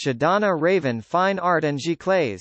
Shadana Raven Fine Art and Giclées.